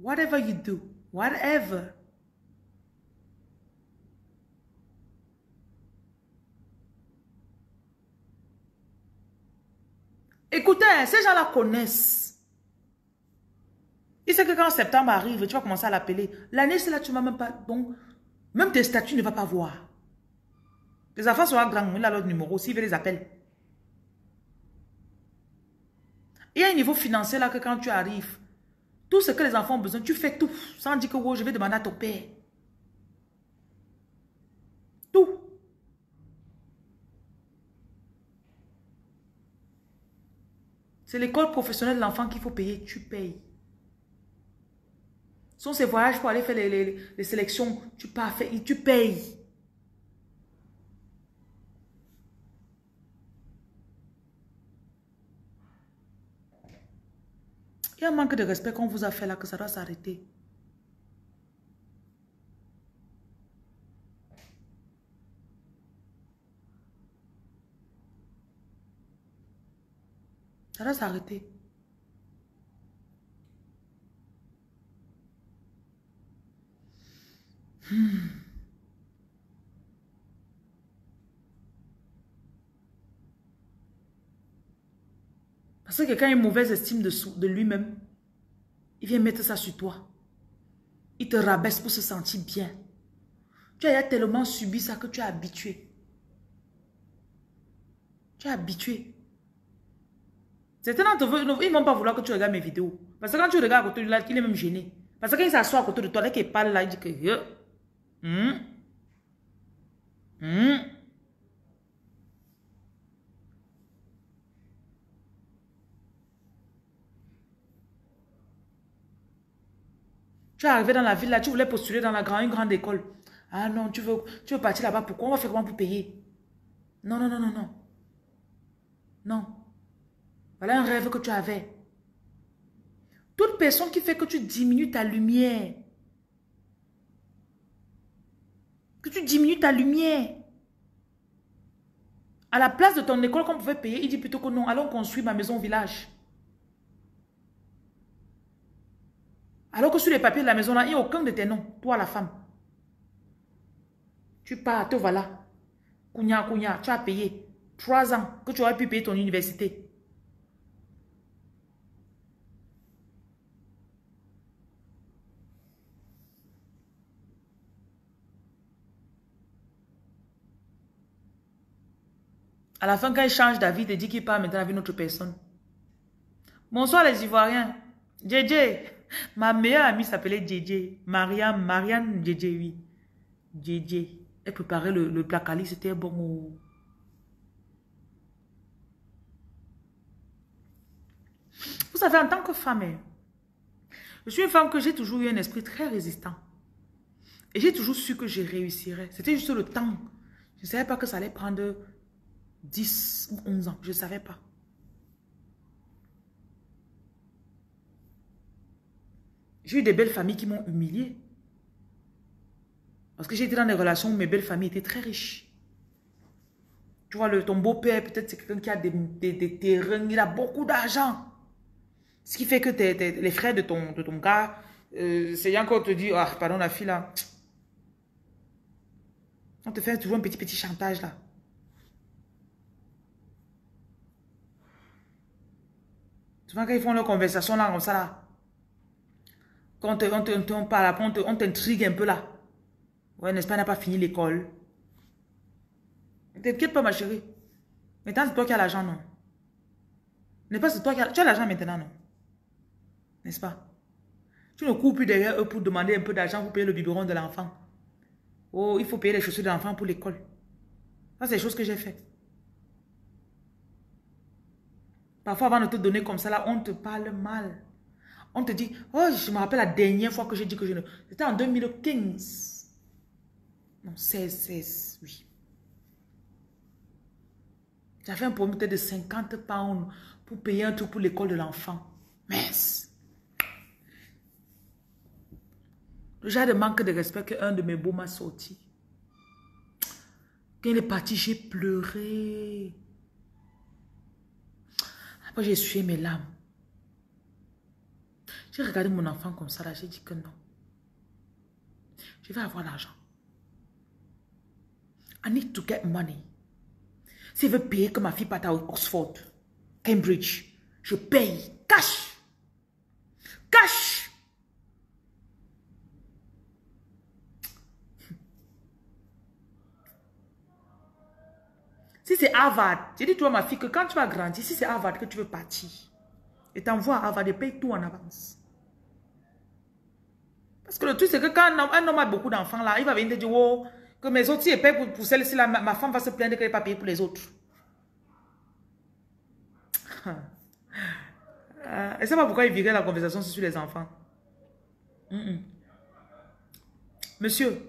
Speaker 1: Whatever you do. Whatever. Écoutez, ces gens-là connaissent. Ils savent que quand septembre arrive, tu vas commencer à l'appeler. L'année, c'est là, tu ne vas même pas... Donc, même tes statuts ne va pas voir. Les enfants sont grands, il a leur numéro, s'il veut les appeler. Il y a un niveau financier là que quand tu arrives, tout ce que les enfants ont besoin, tu fais tout, sans dire que oh, je vais demander à ton père. Tout. C'est l'école professionnelle de l'enfant qu'il faut payer, tu payes. Ce sont ces voyages pour aller faire les, sélections, tu pars, tu payes. Il y a un manque de respect qu'on vous a fait là, que ça doit s'arrêter. Ça doit s'arrêter. Hmm. Parce que quelqu'un a une mauvaise estime de, de lui-même, il vient mettre ça sur toi. Il te rabaisse pour se sentir bien. Tu as tellement subi ça que tu es habitué. Tu es habitué. Certains ne vont pas vouloir que tu regardes mes vidéos. Parce que quand tu regardes à côté de là, il est même gêné. Parce que quand il s'assoit à côté de toi, là, qu'il parle là, il dit que... Hum, hum. Tu es arrivé dans la ville là, tu voulais postuler dans la grande, une grande école. Ah non, tu veux, tu veux partir là-bas, pourquoi on va faire comment pour payer? Non, non, non, non, non. Non. Voilà un rêve que tu avais. Toute personne qui fait que tu diminues ta lumière. Que tu diminues ta lumière. À la place de ton école qu'on pouvait payer, il dit plutôt que non, allons construire ma maison au village. Alors que sur les papiers de la maison, il n'y a aucun de tes noms, toi la femme. Tu pars, te voilà. Kounya, kounya, tu as payé trois ans que tu aurais pu payer ton université. À la fin, quand il change d'avis, il dit qu'il part maintenant avec une autre personne. Bonsoir les Ivoiriens. JJ. Ma meilleure amie s'appelait JJ. Marianne, Marianne JJ, oui. JJ. Elle préparait le, le plat c'était bon. Vous savez, en tant que femme, hein, je suis une femme que j'ai toujours eu un esprit très résistant. Et j'ai toujours su que je réussirais. C'était juste le temps. Je ne savais pas que ça allait prendre 10 ou 11 ans. Je ne savais pas. J'ai eu des belles familles qui m'ont humilié. Parce que j'ai été dans des relations où mes belles familles étaient très riches. Tu vois, le, ton beau-père, peut-être c'est quelqu'un qui a des, terrains, il a beaucoup d'argent. Ce qui fait que les frères de ton, de ton gars, euh, c'est bien qu'on te dit, ah, pardon la fille là. On te fait toujours un petit petit chantage là. Souvent, quand ils font leur conversation là, comme ça là, quand on, te, on, on t'intrigue un peu là. Ouais, n'est-ce pas, n'a pas fini l'école. T'inquiète pas, ma chérie. Maintenant, c'est toi qui as l'argent, non? N'est pas c'est toi qui as... Tu as l'argent maintenant, non? N'est-ce pas? Tu ne cours plus derrière eux pour demander un peu d'argent pour payer le biberon de l'enfant. Oh, il faut payer les chaussures de l'enfant pour l'école. Ça, c'est des choses que j'ai fait. Parfois, avant de te donner comme ça, là, on te parle mal. On te dit, oh, je me rappelle la dernière fois que j'ai dit que je ne... C'était en 2015. Non, 16, 16, oui. J'avais un peut-être de 50 pounds pour payer un truc pour l'école de l'enfant. Mince. Le genre de manque de respect qu'un de mes beaux m'a sorti. Quand il est parti, j'ai pleuré. Après, j'ai essuyé mes larmes. J'ai regardé mon enfant comme ça, là, j'ai dit que non. Je vais avoir l'argent. I need to get money. S'il veut payer que ma fille parte à Oxford, Cambridge, je paye. Cash. Cash. Si c'est Harvard, j'ai dit toi ma fille que quand tu vas grandir, si c'est Harvard que tu veux partir, et t'envoies à Harvard et paye tout en avance. Parce que le truc, c'est que quand un homme, a beaucoup d'enfants, là, il va venir te dire, oh, que mes autres, si payent pour, pour celle-ci, ma, femme va se plaindre qu'elle n'est pas payée pour les autres. (laughs) Et ça va pourquoi il virait la conversation sur les enfants. Monsieur,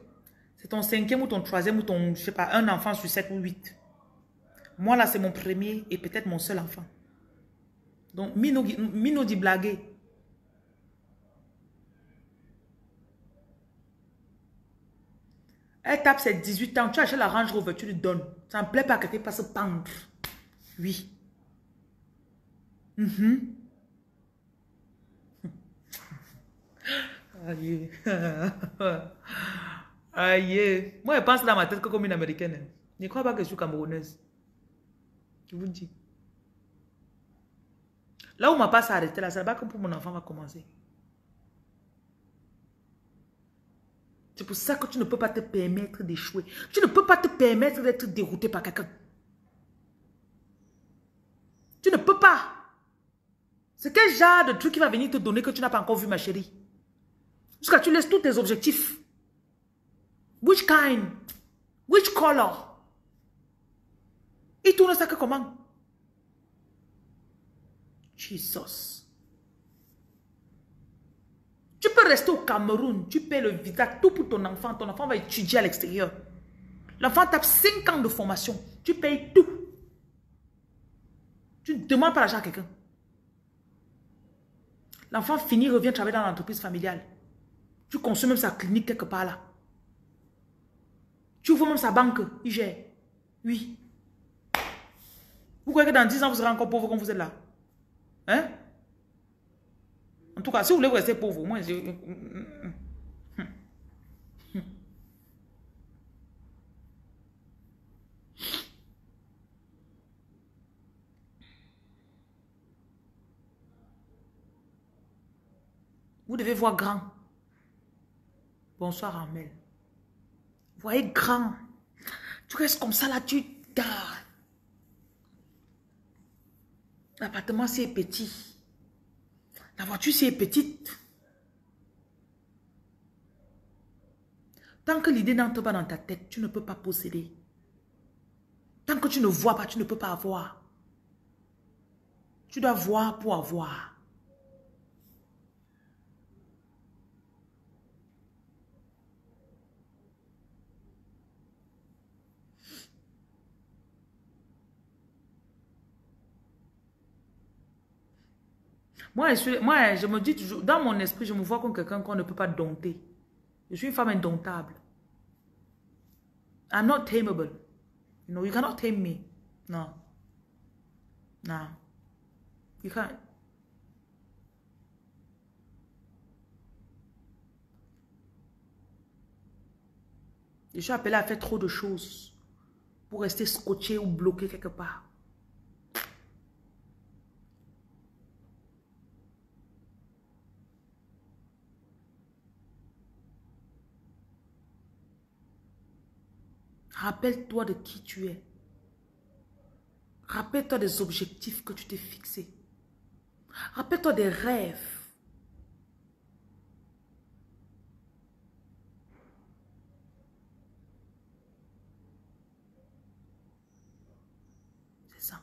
Speaker 1: c'est ton cinquième ou ton troisième ou ton, je sais pas, un enfant sur sept ou huit. Moi, là, c'est mon premier et peut-être mon seul enfant. Donc, Mino, Mino dit blaguer. Elle tape ses 18 ans, tu achètes la Range Rover, tu lui donnes. Ça ne plaît pas que tu pas se pendre. Oui. Mm (laughs) Aïe. (laughs) Aïe. Moi, je pense dans ma tête que comme une américaine. Je ne crois pas que je suis camerounaise. Je vous dis. Là où ma passe arrêté, là, c'est là que pour mon enfant va commencer. C'est pour ça que tu ne peux pas te permettre d'échouer. Tu ne peux pas te permettre d'être dérouté par quelqu'un. Tu ne peux pas. C'est quel genre de truc qui va venir te donner que tu n'as pas encore vu, ma chérie? Jusqu'à tu laisses tous tes objectifs. Which kind? Which color? Il tourne ça que comment? Jesus. Tu peux rester au Cameroun, tu payes le visa, tout pour ton enfant. Ton enfant va étudier à l'extérieur. L'enfant tape 5 ans de formation. Tu payes tout. Tu ne demandes pas l'argent à quelqu'un. L'enfant finit, revient travailler dans l'entreprise familiale. Tu consommes même sa clinique quelque part là. Tu ouvres même sa banque, il gère. Oui. Vous croyez que dans 10 ans, vous serez encore pauvre comme vous êtes là? Hein? En tout cas, si vous voulez rester pauvre, moi, je... Vous devez voir grand. Bonsoir, Armel. Voyez grand. Tu restes comme ça là, tu L'appartement, c'est petit. La voiture, c'est petite. Tant que l'idée n'entre pas dans ta tête, tu ne peux pas posséder. Tant que tu ne vois pas, tu ne peux pas avoir. Tu dois voir pour avoir. Moi je, me dis toujours, dans mon esprit, je me vois comme quelqu'un qu'on ne peut pas dompter. Je suis une femme indomptable. I'm not tameable. You know, you cannot tame me. No. No. You can't. Je suis appelé à faire trop de choses pour rester scotché ou bloqué quelque part. Rappelle-toi de qui tu es. Rappelle-toi des objectifs que tu t'es fixés. Rappelle-toi des rêves. C'est ça.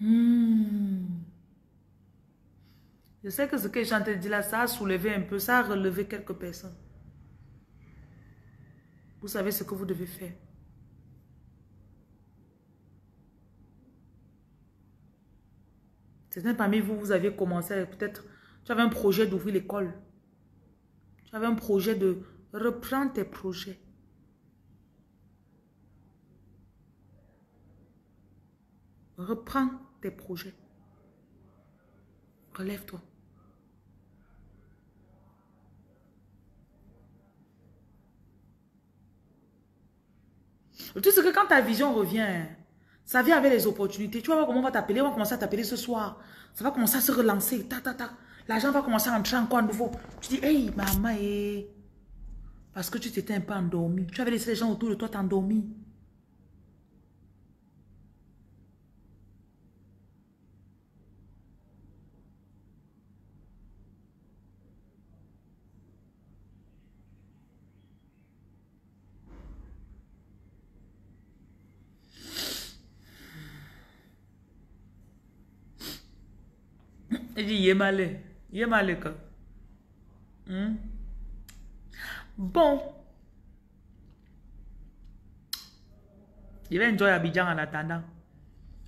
Speaker 1: Hmm. Je sais que ce que j'ai entendu là, ça a soulevé un peu, ça a relevé quelques personnes. Vous savez ce que vous devez faire. Certains parmi vous, vous aviez commencé, peut-être, tu avais un projet d'ouvrir l'école. Tu avais un projet de reprendre tes projets. Reprends tes projets. Relève-toi. Tout ce que quand ta vision revient, ça vient avec les opportunités. Tu vas voir comment on va t'appeler, on va commencer à t'appeler ce soir. Ça va commencer à se relancer. Ta, ta, ta. L'argent va commencer à entrer encore à nouveau. Tu dis, hey, maman, eh. Parce que tu t'étais un peu endormi. Tu avais laissé les gens autour de toi t'endormir. Malin. Il est malin. Hmm? Bon. Je vais enjoy Abidjan en attendant.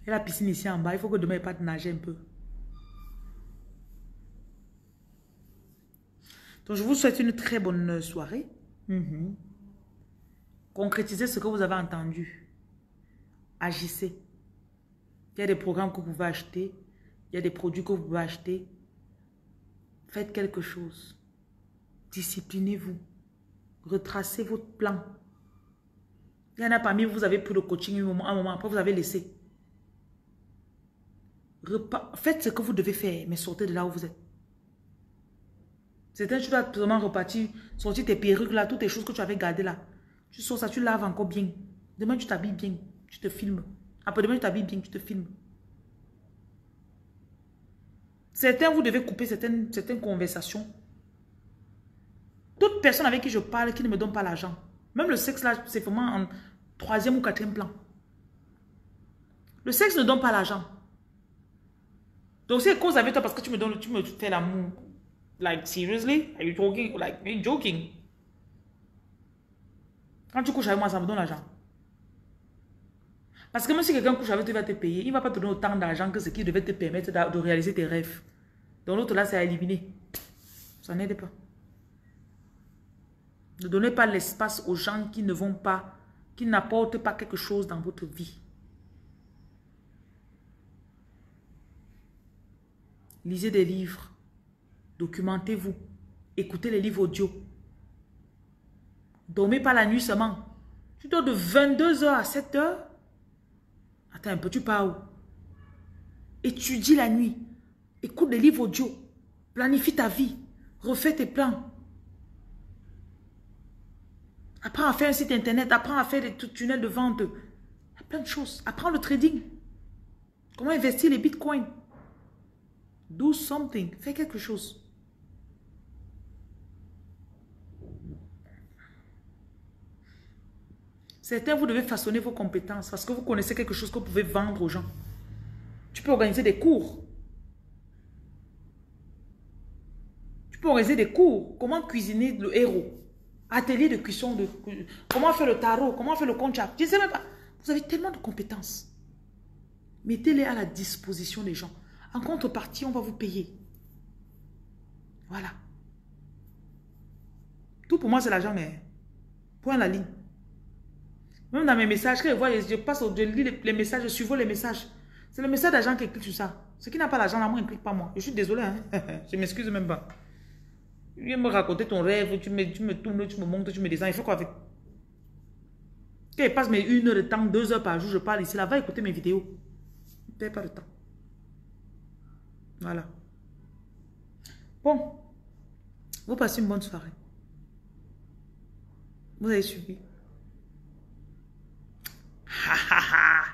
Speaker 1: Et la piscine ici en bas, il faut que demain il parte nager un peu. Donc je vous souhaite une très bonne soirée. Mhm. Concrétisez ce que vous avez entendu. Agissez. Il y a des programmes que vous pouvez acheter. Il y a des produits que vous pouvez acheter. Faites quelque chose. Disciplinez-vous. Retracez votre plan. Il y en a parmi vous, vous avez pris le coaching un moment, un moment après vous avez laissé. Faites ce que vous devez faire, mais sortez de là où vous êtes. Certains, tu dois vraiment repartir, sortir tes perruques là, toutes les choses que tu avais gardées là. Tu sors ça, tu laves encore bien. Demain, tu t'habilles bien, tu te filmes. Après demain, tu t'habilles bien, tu te filmes. Certains, vous devez couper certaines, certaines conversations. Toute personne avec qui je parle qui ne me donne pas l'argent. Même le sexe là, c'est vraiment en troisième ou quatrième plan. Le sexe ne donne pas l'argent. Donc c'est cause avec toi parce que tu me donnes, tu me fais l'amour. Like, seriously? Are you joking? Like, are you joking? Quand tu couches avec moi, ça me donne l'argent. Parce que même si quelqu'un couche avec toi, il va te payer. Il ne va pas te donner autant d'argent que ce qui devait te permettre de réaliser tes rêves. Donc l'autre là, c'est à éliminer. Ça n'aide pas. Ne donnez pas l'espace aux gens qui ne vont pas, qui n'apportent pas quelque chose dans votre vie. Lisez des livres. Documentez-vous. Écoutez les livres audio. Dormez pas la nuit seulement. Tu dors de 22h à 7h. Attends un peu, tu pars où? Étudie la nuit. Écoute des livres audio. Planifie ta vie. Refais tes plans. Apprends à faire un site internet. Apprends à faire des tunnels de vente. Il y a plein de choses. Apprends le trading. Comment investir les bitcoins. Do something. Fais quelque chose. Certains, vous devez façonner vos compétences parce que vous connaissez quelque chose que vous pouvez vendre aux gens. Tu peux organiser des cours. Tu peux organiser des cours. Comment cuisiner le héros? Atelier de cuisson. De, comment faire le tarot? Comment faire le concha? Je ne sais même pas. Vous avez tellement de compétences. Mettez-les à la disposition des gens. En contrepartie, on va vous payer. Voilà. Tout pour moi, c'est l'argent, mais point la ligne. Même dans mes messages, quand je vois, je passe, je lis les, messages, je survole les messages. C'est le message d'agent qui clique sur ça. Ce qui n'a pas l'argent, là, moi, ne clique pas moi. Je suis désolé, hein. (laughs) je m'excuse même pas. Viens me raconter ton rêve, tu me, tu me tournes, tu me montres, tu me descends. Il faut quoi avec? Il passe mes une heure de temps, deux heures par jour, je parle ici, là, va écouter mes vidéos. Ne perds pas de temps. Voilà. Bon. Vous passez une bonne soirée. Vous avez suivi. Ha ha ha